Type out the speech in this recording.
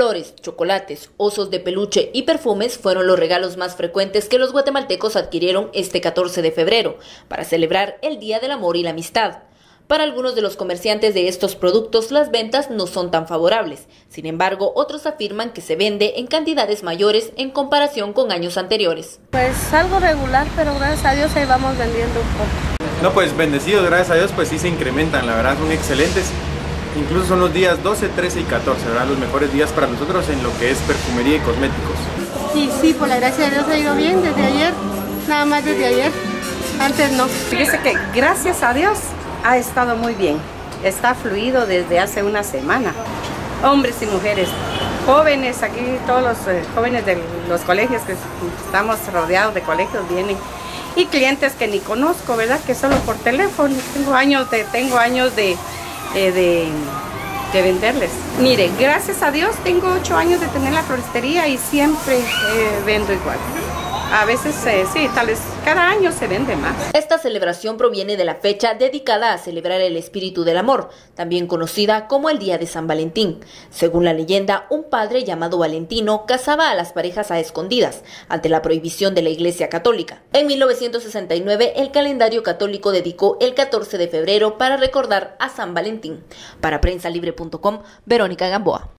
Flores, chocolates, osos de peluche y perfumes fueron los regalos más frecuentes que los guatemaltecos adquirieron este 14 de febrero para celebrar el Día del Amor y la Amistad. Para algunos de los comerciantes de estos productos las ventas no son tan favorables. Sin embargo, otros afirman que se vende en cantidades mayores en comparación con años anteriores. Pues algo regular, pero gracias a Dios ahí vamos vendiendo un poco. No, pues bendecidos, gracias a Dios, pues sí se incrementan, la verdad son excelentes. Incluso son los días 12, 13 y 14, ¿verdad? Los mejores días para nosotros en lo que es perfumería y cosméticos. Sí, sí, por la gracia de Dios ha ido bien desde ayer, nada más desde ayer. Antes no. Fíjese que gracias a Dios ha estado muy bien. Está fluido desde hace una semana. Hombres y mujeres, jóvenes, aquí todos los eh, jóvenes de los colegios que estamos rodeados de colegios vienen y clientes que ni conozco, ¿verdad? Que solo por teléfono. Tengo años de, tengo años de eh, de, venderles. Mire, gracias a Dios tengo ocho años de tener la floristería y siempre eh, vendo igual. A veces eh, sí, tal vez cada año se vende más. Esta celebración proviene de la fecha dedicada a celebrar el espíritu del amor, también conocida como el Día de San Valentín. Según la leyenda, un padre llamado Valentino casaba a las parejas a escondidas ante la prohibición de la Iglesia Católica. En 1969, el calendario católico dedicó el 14 de febrero para recordar a San Valentín. Para prensalibre.com, Verónica Gamboa.